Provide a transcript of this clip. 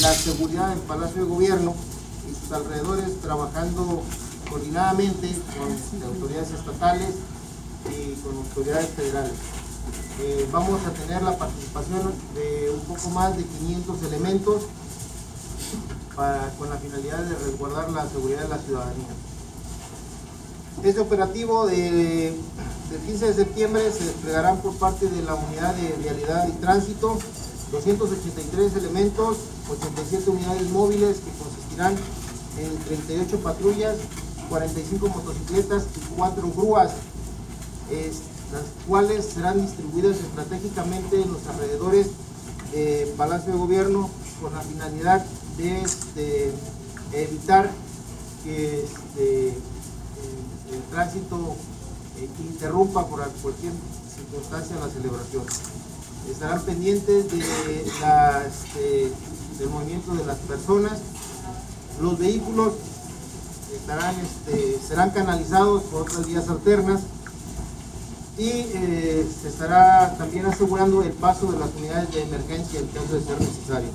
la seguridad del Palacio de Gobierno y sus alrededores trabajando coordinadamente con autoridades estatales y con autoridades federales. Eh, vamos a tener la participación de un poco más de 500 elementos con la finalidad de resguardar la seguridad de la ciudadanía. Este operativo de, del 15 de septiembre se desplegarán por parte de la Unidad de Vialidad y Tránsito 283 elementos, 87 unidades móviles que consistirán en 38 patrullas, 45 motocicletas y 4 grúas, las cuales serán distribuidas estratégicamente en los alrededores del Palacio de Gobierno con la finalidad de este, evitar que este, el, tránsito eh, interrumpa por cualquier circunstancia la celebración. Estarán pendientes este, del movimiento de las personas. Los vehículos estarán, este, serán canalizados por otras vías alternas y eh, se estará también asegurando el paso de las unidades de emergencia en caso de ser necesario.